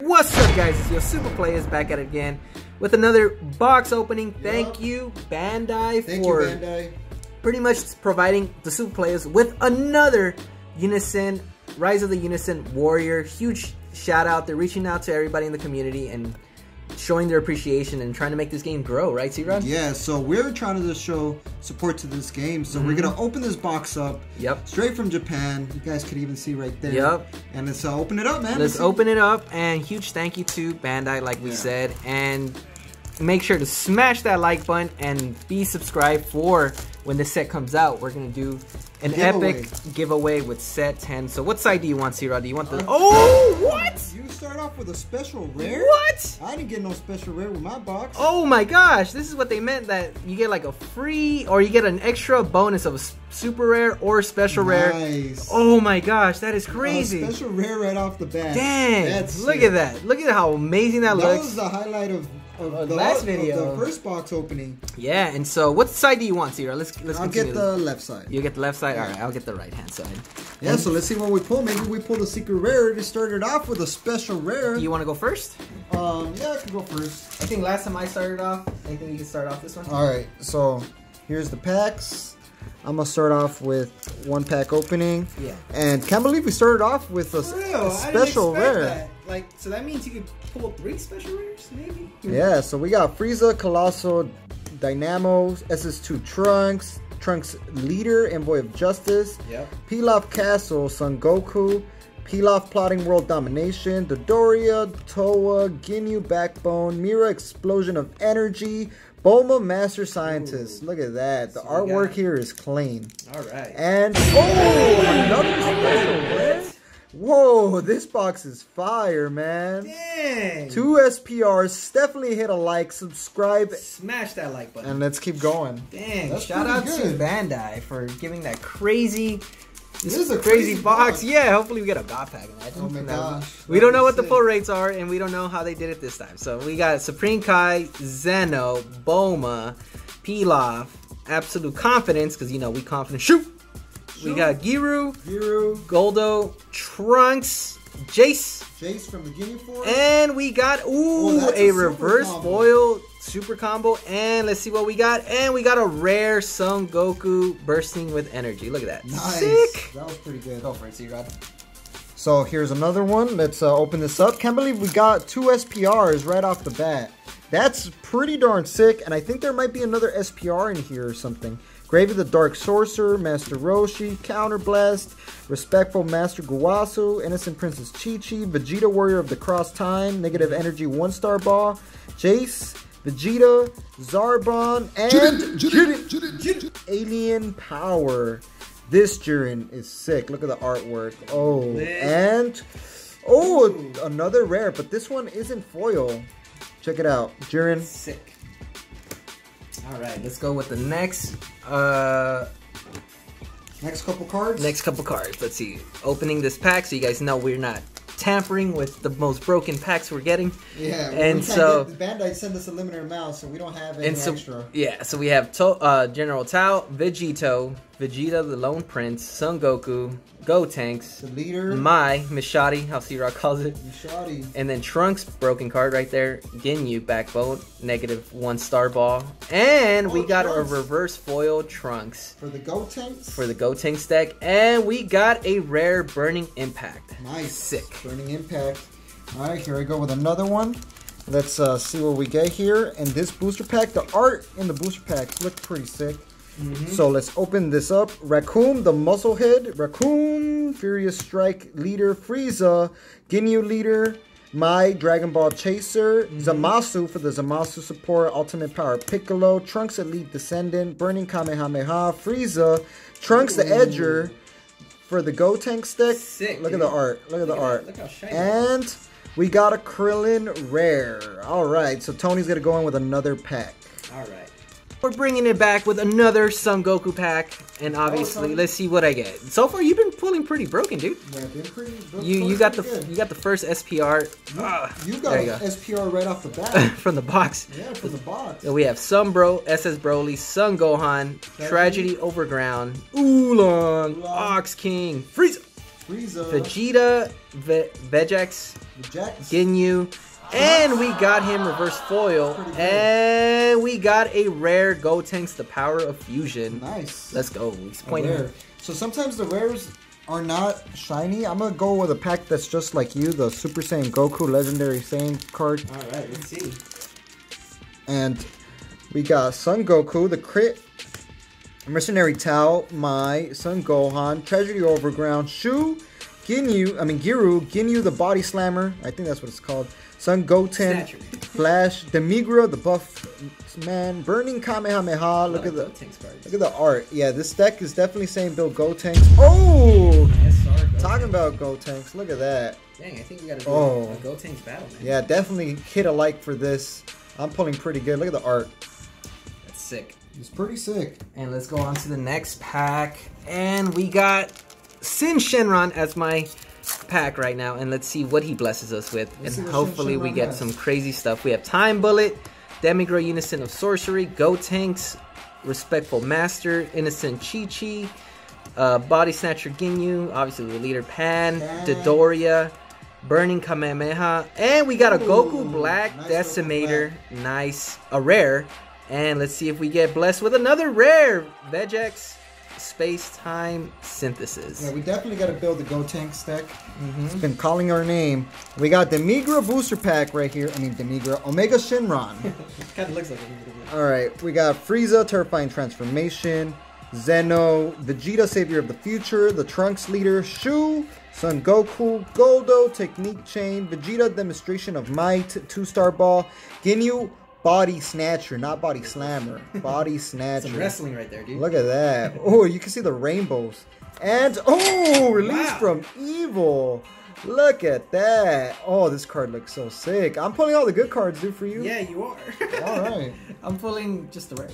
What's up guys, it's your Supah Playaz back at it again with another box opening. Thank you Bandai Thank for you, Bandai. pretty much providing the Supah Playaz with another Unison, Rise of the Unison Warrior. Huge shout out, they're reaching out to everybody in the community and showing their appreciation and trying to make this game grow, right C-Rod? Yeah, so we're trying to just show support to this game. So Mm-hmm. we're gonna open this box up Yep. straight from Japan. You guys could even see right there. Yep. And let's uh, open it up, man. Let's see. open it up and huge thank you to Bandai like we Yeah. said and make sure to smash that like button and be subscribed for when this set comes out. We're gonna do an Giveaway. epic giveaway with set 10. So what side do you want, C-Rod? Do you want the Uh, Oh what? You off with a special rare. What? I didn't get no special rare with my box. Oh my gosh, this is what they meant that you get like a free or you get an extra bonus of super rare or special rare. Oh my gosh, that is A crazy. special rare right off the bat. Dang, That's look sick. at that. Look at how amazing that, That looks. That was the highlight of, of Of the last of video. the first box opening. Yeah, and so what side do you want, Sierra? Let's let's I'll continue. get the left side. You get the left side. All right, I'll get the right hand side. Yeah, so let's see what we pull. Maybe we pull the secret rare. They started off with a special rare. You want to go first? Um, yeah, I can go first. I think last time I started off. I think you can start off this one. All right, so here's the packs. I'm gonna start off with one pack opening. Yeah. And can't believe we started off with a special rare. Like, so that means you could pull three special rares, maybe. Yeah, so we got Frieza, Colossal, Dynamo, SS2 Trunks, Trunks Leader, Envoy of Justice, Yep. Pilaf Castle, Son Goku, Pilaf Plotting World Domination, Dodoria, Towa, Ginyu Backbone, Mira Explosion of Energy, Bulma Master Scientist. Look at that. The So artwork here is clean. All right. And oh, another special. Whoa, this box is fire, man. Dang. Two SPRs. Definitely hit a like, subscribe, Smash that like button. and let's keep going. Dang! That's shout out pretty to. Bandai for giving that crazy. This is a crazy, box. box. Yeah, hopefully we get a God pack. Imagine. Oh my gosh, We don't know what that'd the full rates are, and we don't know how they did it this time. So we got Supreme Kai, Zeno, Boma, Pilaf, Absolute Confidence, because you know we confident. Shoot! We got Giru, Giru, Goldo, Trunks, Jace, Jace from the Guinea Forest. and we got oh, ooh Oh, a, a reverse foil super combo. And let's see what we got. And we got a rare Son Goku bursting with energy. Look at that. nice. Sick. That was pretty good. Go for it, C-Rod. So here's another one. Let's uh, open this up. Can't believe we got two SPRs right off the bat. That's pretty darn sick. And I think there might be another SPR in here or something. Gravy the Dark Sorcerer, Master Roshi, Counter Counterblast, Respectful Master Guasu, Innocent Princess Chi-Chi, Vegeta Warrior of the Cross Time, Negative Energy One Star Ball, Jace, Vegeta, Zarbon, and Jiren. Alien Power. This Jiren is sick. Look at the artwork. Oh, and oh, another rare, but this one isn't foil. Check it out, Jiren. Sick. All right, let's go with the next uh Next couple cards. next couple cards. Let's see. Opening this pack so you guys know we're not tampering with the most broken packs we're getting. Yeah, And so- get- Bandai sent us a limited amount, so we don't have any And so yeah, so we have to- uh, General Tao, Vegito, Vegeta the Lone Prince, Son Goku, Gotenks, The leader, Mai, Mishadi, how C-Rock calls it. Mishadi. And then Trunks, broken card right there. Ginyu, backbone, negative one star ball. And we Oh, got Trunks. a reverse foil Trunks For the Gotenks. for the Gotenks deck. And we got a rare Burning Impact. Nice. Sick. Burning Impact. Alright, here I go with another one. Let's uh, see what we get here. And this booster pack, the art in the booster packs look pretty sick. Mm-hmm. So let's open this up. Recoome, the muscle head. Recoome, Furious Strike leader. Frieza, Ginyu leader. Mai Dragon Ball Chaser, mm-hmm. Zamasu for the Zamasu support, Ultimate Power Piccolo, Trunks Elite Descendant, Burning Kamehameha, Frieza, Trunks the Edger for the Gotenks deck. Sick, Look dude. at the art. Look at the at art. that. Look how shiny And we got a Krillin rare. All right, so Tony's gonna go in with another pack. All right. We're bringing it back with another Son Goku pack. And obviously, Tony. let's see what I get. So far, you've been pulling pretty broken, dude. Yeah, been pretty. You you got the you got the first SPR ah, You got you go. SPR right off the bat. from the box. yeah, from the box. We have Sunbro, SS Broly, Son Gohan, Tragedy, Tragedy. Overground, Oolong, Oolong. Ox King, Frieza. Frieza. Vegeta, Ve- Vegex, Jax. Ginyu, and we got him reverse foil, and we got a rare Gotenks, the power of fusion. Nice. Let's go. He's pointing. So sometimes the rares are not shiny. I'm gonna go with a pack that's just like you, the Super Saiyan Goku Legendary Saiyan card. All right, let's see. And we got Son Goku, the crit, Mercenary Tao, Mai, Son Gohan, Tragedy Overground, Shu, Ginyu, I mean Giru, Ginyu the Body Slammer, I think that's what it's called. Son Goten, Flash, Demigra the Buff Man, Burning Kamehameha. Look at the cards. look at the art. Yeah, this deck is definitely saying Bill Gotenks. Oh, SR talking about Gotenks. Look at that. Dang, I think we got to do Oh. a Gotenks battle, man. Yeah, definitely hit a like for this. I'm pulling pretty good. Look at the art. That's sick. It's pretty sick. And let's go on to the next pack. And we got Sin Shenron as my pack right now. And let's see what he blesses us with. Let's and hopefully we get has. some crazy stuff. We have Time Bullet, Demigra Unison of Sorcery, Gotenks, Respectful Master, Innocent Chi Chi, uh, Body Snatcher Ginyu, obviously the leader Pan, Pan. Dodoria, Burning Kamehameha, and we got a Ooh, Goku Black nice Goku Decimator, nice, a rare, and let's see if we get blessed with another rare Vegex Space Time Synthesis. Yeah, we definitely got to build the Gotenks deck. Mm-hmm. It's been calling our name. We got the Demigra Booster Pack right here. I mean, Demigra Omega Shenron. kind of looks like a All right, we got Frieza, Terrifying Transformation, Zeno, Vegeta, Savior of the Future, the Trunks Leader, Shu, Son Goku, Goldo, Technique Chain, Vegeta, Demonstration of Might, Two Star Ball, Ginyu, Body Snatcher, not Body Slammer, Body Snatcher. Some wrestling right there, dude. Look at that. Oh, you can see the rainbows. And, oh, release Wow. from Evil. Look at that. Oh, this card looks so sick. I'm pulling all the good cards, dude, for you. Yeah, you are. All right. I'm pulling just the rares.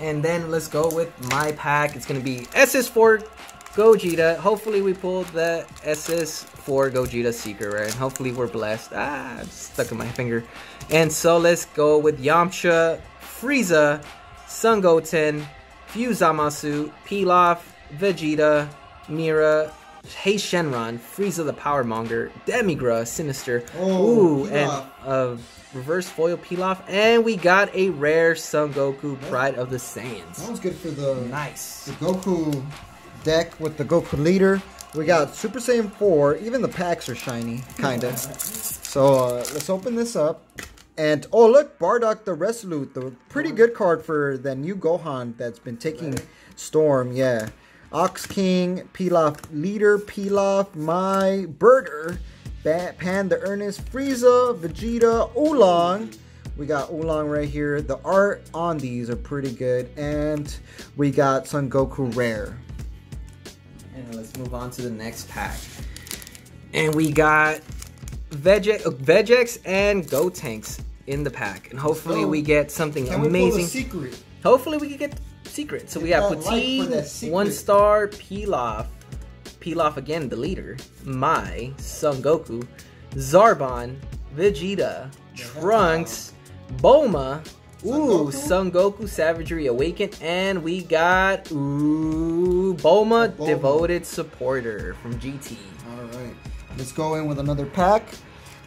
And then let's go with my pack. It's gonna be SS4 Gogeta. Hopefully we pulled the SS4 Gogeta Seeker rare, and hopefully we're blessed. Ah, stuck in my finger. And so let's go with Yamcha, Frieza, Son Goten, Fusamasu, Pilaf, Vegeta, Mira, Haze Shenron, Frieza the Power Monger, Demigra, Sinister, Oh, Ooh, and Pilaf. uh, reverse foil Pilaf, and we got a rare Son Goku Pride of the Saiyans. That was good for the, Nice. the Goku deck with the Goku leader. We got Super Saiyan 4. Even the packs are shiny, kinda. So uh, let's open this up. And oh look, Bardock the Resolute, the pretty good card for the new Gohan that's been taking Storm. Yeah, Ox King, Pilaf Leader, Pilaf, My Birder, Bat Pan the Earnest, Frieza, Vegeta, Oolong. We got Oolong right here. The art on these are pretty good, and we got Son Goku Rare. And let's move on to the next pack. And we got Vegex, uh, Vegex and Gotenks in the pack. And hopefully we get something Can we amazing. secret? Hopefully we can get secret. So we have that like for that Putine, one star, Pilaf, Pilaf again, the leader, Mai, Son Goku, Zarbon, Vegeta, Trunks, Boma, Son ooh, Goku? Son Goku, Savagery Awakened, and we got ooh, Boma, Bulma. devoted supporter from GT. All right, let's go in with another pack,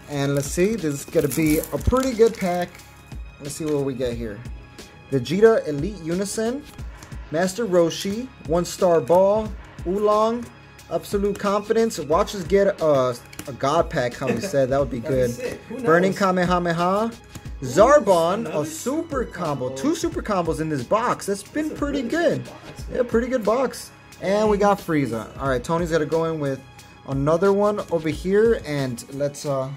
and let's see. This is gonna be a pretty good pack. Let's see what we get here. Vegeta Elite Unison, Master Roshi, One Star Ball, Oolong, Absolute Confidence. Watch us get a, a God pack. How we said that would be good. Burning? Kamehameha. Zarbon, a super combo. Two super combos in this box. That's been pretty good. yeah, pretty good box. And we got Frieza. All right, Tony's got to go in with another one over here, and let's uh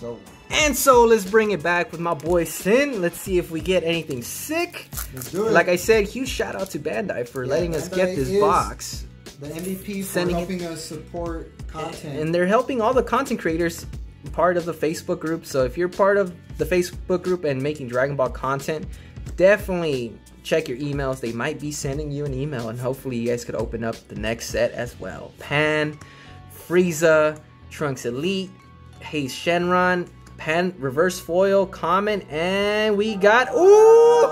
go. And so let's bring it back with my boy Sin. Let's see if we get anything sick. Let's do it. Like I said, huge shout out to Bandai for Yeah, letting us get this box. the MVP for Sending it- helping us support content. And they're helping all the content creators part of the Facebook group. So if you're part of the Facebook group and making Dragon Ball content, definitely check your emails. They might be sending you an email, and hopefully you guys could open up the next set as well. Pan, Frieza, Trunks Elite, Haze Shenron, Pan Reverse Foil, Common, and we got ooh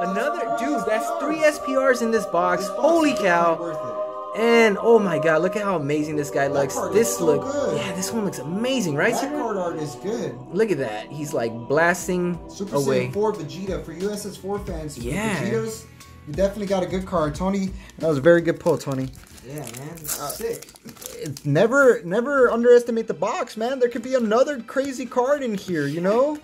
another dude. That's three SPRs in this box. Holy cow! And oh my god, look at how amazing this guy looks. card This is so look, good. yeah, this one looks amazing, right? That Sarah? card art is good. Look at that. He's like blasting Super away. Saiyan 4 Vegeta for USS 4 fans. Yeah. Vegetas, you definitely got a good card, Tony. That was a very good pull, Tony. Yeah, man, uh, sick. It's never, never underestimate the box, man. There could be another crazy card in here, you know.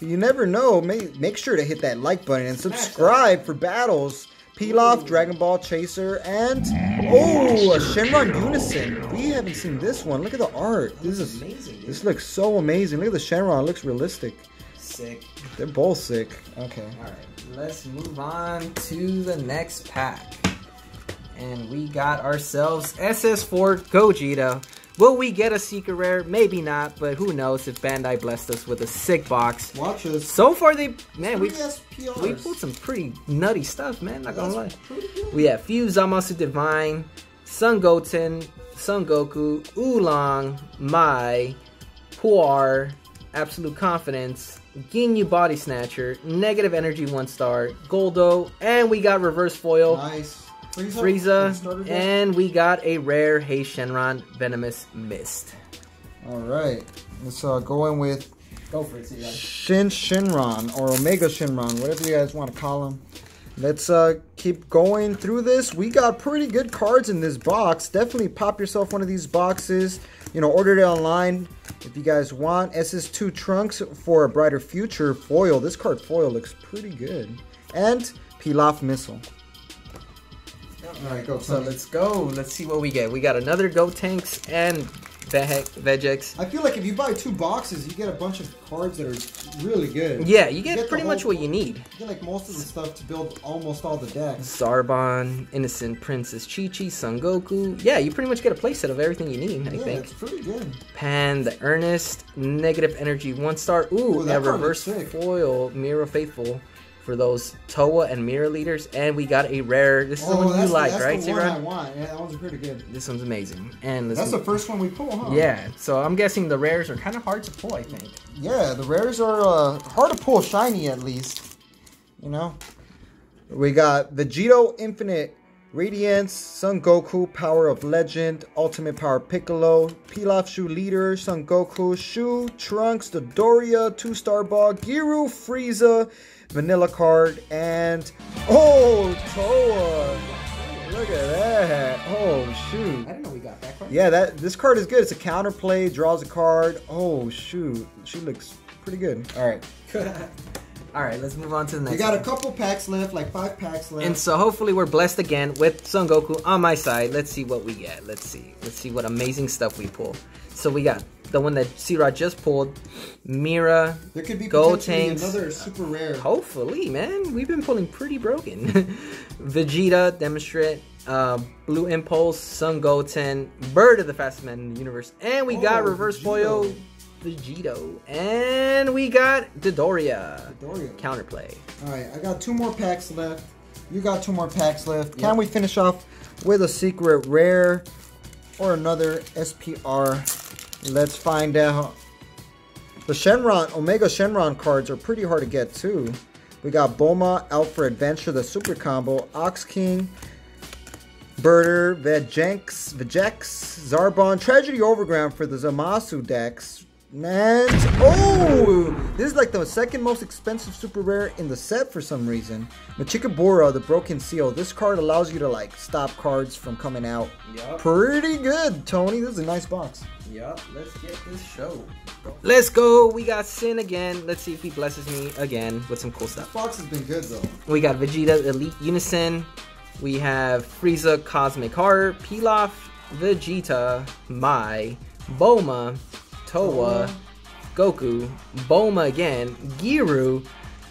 You never know. Make make sure to hit that like button and subscribe for battles. Pilaf, Dragon Ball Chaser, and oh, a Shenron Unison. We haven't seen this one. Look at the art. This is amazing. This looks so amazing. Look at the Shenron. It looks realistic. Sick. They're both sick. Okay. All right, let's move on to the next pack. And we got ourselves SS4 Gogeta. Will we get a secret rare? Maybe not, but who knows if Bandai blessed us with a sick box. Watch. So far, they man, we SPRs. we pulled some pretty nutty stuff, man. Not gonna lie. That's good. We have Fuse Zamasu Divine, Son Goten, Son Goku, Oolong, Mai, Puar, Absolute Confidence, Ginyu Body Snatcher, Negative Energy 1 star, Goldo, and we got Reverse Foil, Nice. Frieza. Frieza, and we got a rare Haze Shenron Venomous Mist. All right. Let's uh, go in with Go for it. Shin Shenron or Omega Shenron, whatever you guys want to call him. Let's uh, keep going through this. We got pretty good cards in this box. Definitely pop yourself one of these boxes. You know, order it online if you guys want. SS2 Trunks for a brighter future foil. This card foil looks pretty good. And Pilaf Missile. All right, go. So let's go. Let's see what we get. We got another Gotenks and Vegex. I feel like if you buy two boxes, you get a bunch of cards that are really good. Yeah, you get, get the pretty much what you need. You get like most of the stuff to build almost all the decks. Zarbon, Innocent Princess Chi-Chi, Son Goku. Yeah, you pretty much get a playset of everything you need, I yeah, think. it's pretty good. Pan, the Earnest, Negative Energy, one star. Ooh, Ooh, that a reverse foil, Mira Faithful for those Towa and Mira leaders. And we got a rare. This is the one you Oh, that's, like, that's right, the one I want. Yeah, that one's pretty good. This one's amazing. And this That's the first one we pull, huh? yeah, so I'm guessing the rares are kind of hard to pull, I think. Yeah, the rares are uh, hard to pull shiny at least. You know? We got Vegito Infinite Radiance, Son Goku, Power of Legend, Ultimate Power Piccolo, Pilaf Shu Leader, Son Goku, Shu, Trunks, Dodoria, Two Star Ball, Giru, Frieza, Vanilla Card, and oh, Towa! Look at that! Oh shoot! I didn't know we got that card. Yeah, that this card is good. It's a counterplay, draws a card. Oh shoot, she looks pretty good. All right, All right, let's move on to the next we got one. a couple packs left, like five packs left. And so hopefully we're blessed again with Son Goku on my side. Let's see what we get. Let's see. Let's see what amazing stuff we pull. So we got the one that C-Rod just pulled, Mira. there could be Go potentially Tanks. another super rare. Hopefully, man. We've been pulling pretty broken. Vegeta, Demonstrate, uh, Blue Impulse, Son Goten, Bird of the fastest man in the universe. And we got Oh, Reverse Vegito. Foil, Vegito. And we got Dodoria. Doria. Counterplay. All right, I got two more packs left. You got two more packs left. Yep. Can we finish off with a secret rare or another SPR? Let's find out. The Shenron, Omega Shenron cards are pretty hard to get too. We got Boma out for Adventure, the Super Combo, Ox King, Birder, Vejenx, Vegex, Zarbon, Tragedy Overground for the Zamasu decks. And oh, this is like the second most expensive super rare in the set for some reason. Mechikabura, the Broken Seal. This card allows you to like stop cards from coming out. Yup. Pretty good, Tony. This is a nice box. Yup, let's get this show. Let's go. We got Sin again. Let's see if he blesses me again with some cool stuff. box has been good though. We got Vegeta Elite Unison. We have Frieza Cosmic Heart, Pilaf, Vegeta, Mai, Boma, Towa, Towa. Goku, Boma again, Giru.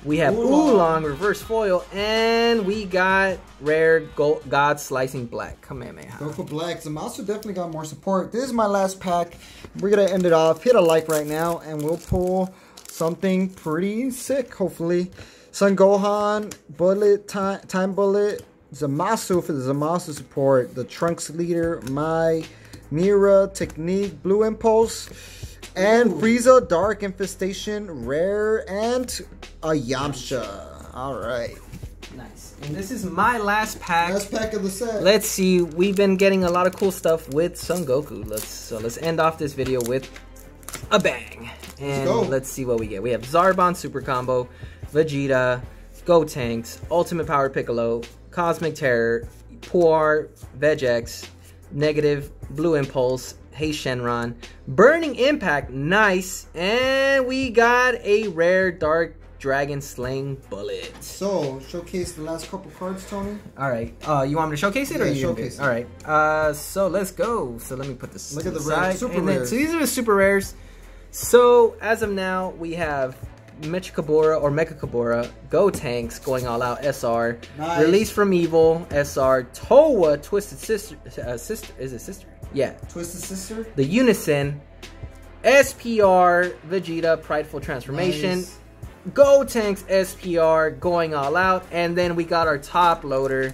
We have Oolong. Oolong, Reverse Foil, and we got Rare Go- God Slicing Black. Kamehameha. Go for Black. Zamasu definitely got more support. This is my last pack. We're gonna end it off. Hit a like right now, and we'll pull something pretty sick. Hopefully, Son Gohan, Bullet, Time, time Bullet, Zamasu for the Zamasu support. The Trunks leader, my Mira Technique, Blue Impulse. And Frieza, Dark Infestation, Rare, and a Yamcha. All right. Nice. And this is my last pack. Last pack of the set. Let's see. We've been getting a lot of cool stuff with Son Goku. Let's so let's end off this video with a bang. And Let's, let's see what we get. We have Zarbon Super Combo, Vegeta, Gotenks, Ultimate Power Piccolo, Cosmic Terror, Puar, Vegex, Negative, Blue Impulse, Haze Shenron, Burning Impact, nice, and we got a rare Dark Dragon Slaying Bullet. So, showcase the last couple cards, Tony. All right. Uh, you want me to showcase it or you showcase it. All right. Uh, so let's go. So let me put this. Look at the side. super And then- rares. So these are the super rares. So as of now, we have Mechikabura or Mechakabura, Gotenks going all out. SR Nice. release from Evil. SR Towa Twisted Sister. Uh, sister is it sister? Yeah. Twisted Sister. The Unison. SPR Vegeta Prideful Transformation. Nice. Gotenks SPR going all out, and then we got our top loader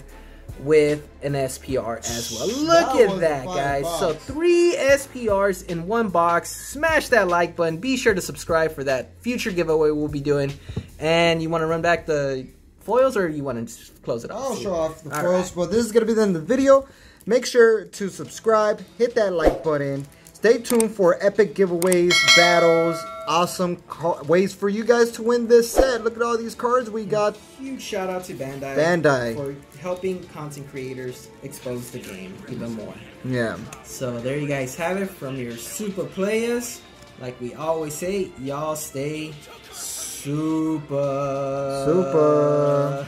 with an SPR as well. Look That at that, guys. box. So three SPRs in one box. Smash that like button. Be sure to subscribe for that future giveaway we'll be doing. And you want to run back the foils, or you want to just close it off? I'll show off the All foils, but this is gonna be the end of the video. Make sure to subscribe, hit that like button. Stay tuned for epic giveaways, battles, awesome ways for you guys to win this set. Look at all these cards we got. Huge shout out to Bandai, Bandai. for helping content creators expose the game even more. Yeah. So there you guys have it from your Supah Playaz. Like we always say, y'all stay super. Super.